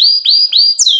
うん。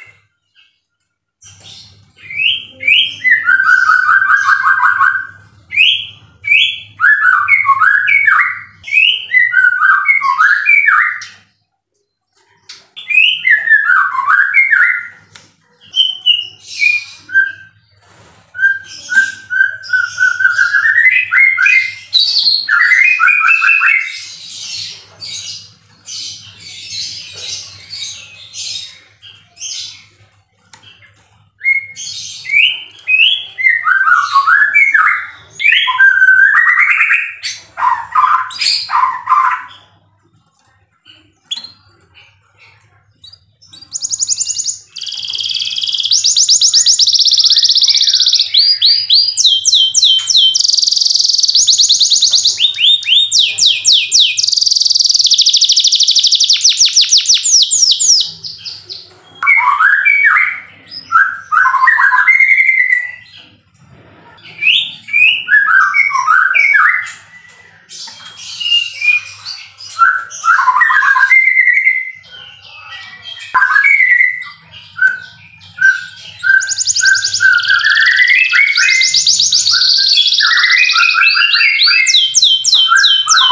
Thank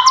you.